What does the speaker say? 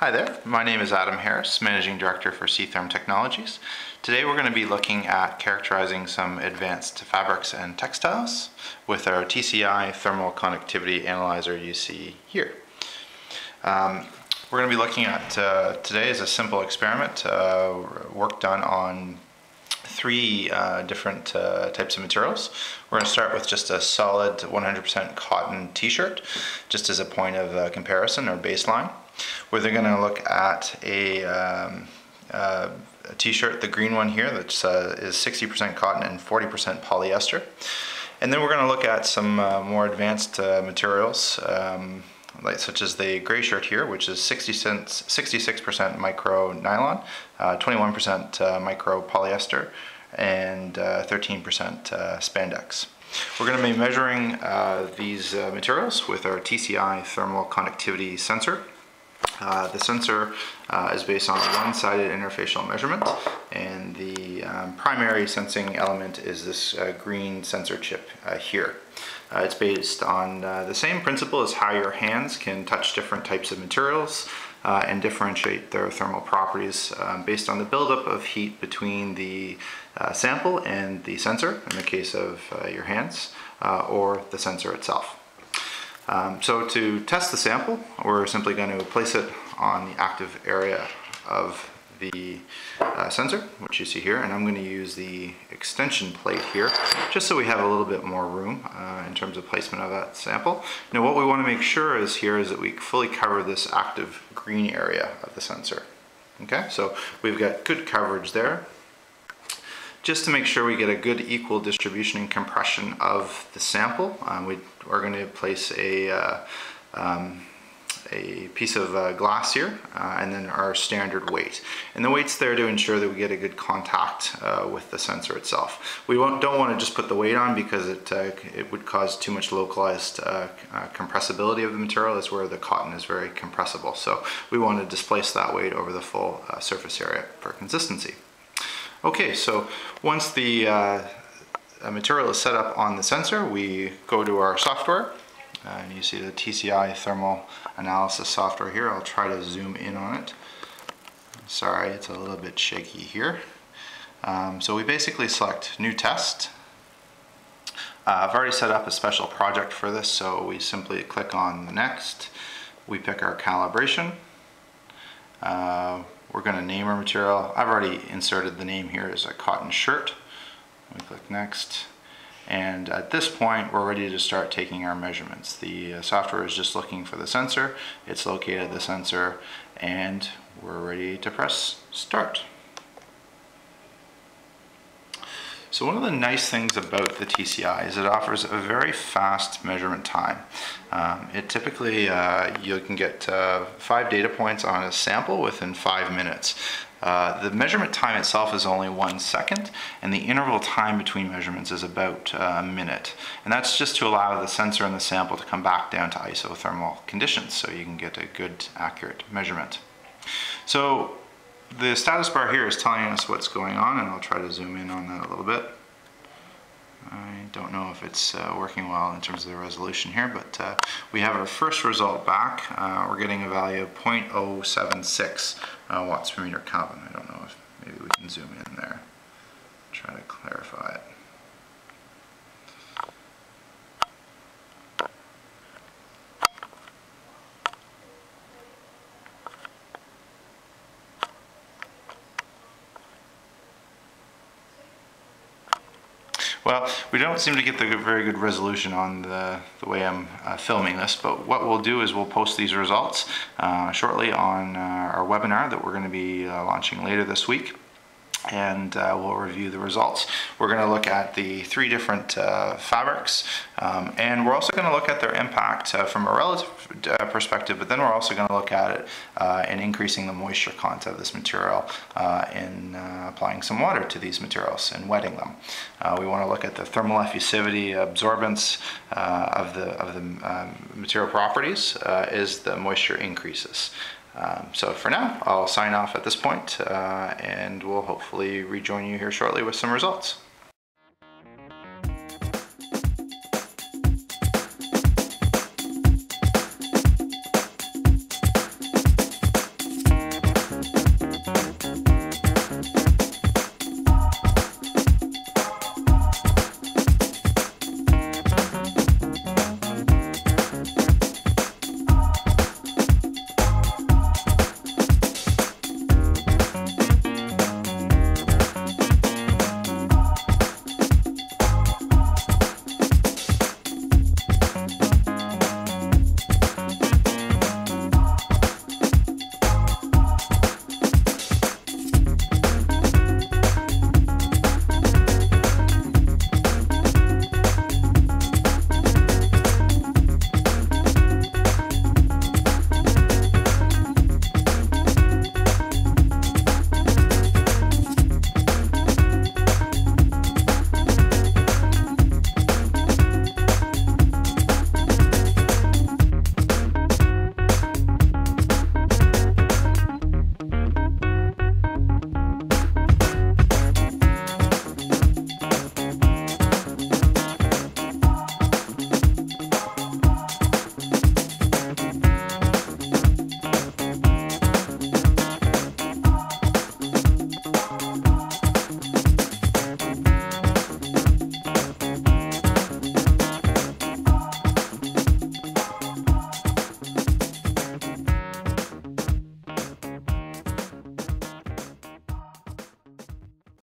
Hi there, my name is Adam Harris, Managing Director for C-Therm Technologies. Today we're going to be looking at characterizing some advanced fabrics and textiles with our TCI thermal conductivity analyzer you see here. Um, we're going to be looking at uh, today is a simple experiment, uh, work done on three uh, different uh, types of materials. We're going to start with just a solid 100% cotton t-shirt, just as a point of uh, comparison or baseline. We're going to look at a um, uh, a t-shirt, the green one here, that uh, is 60% cotton and 40% polyester. And then we're going to look at some uh, more advanced uh, materials, um, like, such as the gray shirt here, which is 60 cents, 66% micro nylon, 21% uh, uh, micro polyester, and 13% uh, spandex. We're going to be measuring these materials with our TCI thermal conductivity sensor. Uh, the sensor uh, is based on one-sided interfacial measurement and the um, primary sensing element is this uh, green sensor chip uh, here. Uh, it's based on the same principle as how your hands can touch different types of materials and differentiate their thermal properties um, based on the buildup of heat between the sample and the sensor in the case of your hands or the sensor itself. Um, so to test the sample, we're simply going to place it on the active area of the uh, sensor, which you see here, and I'm going to use the extension plate here, just so we have a little bit more room uh, in terms of placement of that sample. Now what we want to make sure is here is that we fully cover this active green area of the sensor. Okay, so we've got good coverage there just to make sure we get a good equal distribution and compression of the sample, um, we are going to place a, uh, um, a piece of uh, glass here uh, and then our standard weight. And the weight's there to ensure that we get a good contact uh, with the sensor itself. We don't want to just put the weight on because it, uh, it would cause too much localized uh, compressibility of the material. That's where the cotton is very compressible. So we want to displace that weight over the full surface area for consistency. Okay, so once the uh, material is set up on the sensor, we go to our software. Uh, and you see the TCI thermal analysis software here. I'll try to zoom in on it. Sorry, it's a little bit shaky here. Um, so we basically select new test. Uh, I've already set up a special project for this, so we simply click on the next. We pick our calibration. Uh, we're going to name our material. I've already inserted the name here as a cotton shirt. We click next. And at this point, we're ready to start taking our measurements. The uh, software is just looking for the sensor. It's located the sensor and we're ready to press start. So one of the nice things about the TCI is it offers a very fast measurement time. Um, it typically, uh, you can get uh, five data points on a sample within five minutes. Uh, the measurement time itself is only one second, and the interval time between measurements is about uh, a minute. And that's just to allow the sensor and the sample to come back down to isothermal conditions so you can get a good, accurate measurement. So the status bar here is telling us what's going on and I'll try to zoom in on that a little bit. I don't know if it's uh, working well in terms of the resolution here, but uh, we have our first result back. Uh, we're getting a value of 0.076 uh, watts per meter Kelvin. I don't know if maybe we can zoom in there, try to clarify it. Well, we don't seem to get the very good resolution on the, the way I'm uh, filming this, but what we'll do is we'll post these results uh, shortly on uh, our webinar that we're going to be uh, launching later this week and uh, we'll review the results. We're going to look at the three different uh, fabrics um, and we're also going to look at their impact uh, from a relative uh, perspective but then we're also going to look at it uh, in increasing the moisture content of this material uh, in applying some water to these materials and wetting them. we want to look at the thermal effusivity absorbance of the, of the um, material properties as the moisture increases. Um, so for now, I'll sign off at this point, uh, and we'll hopefully rejoin you here shortly with some results.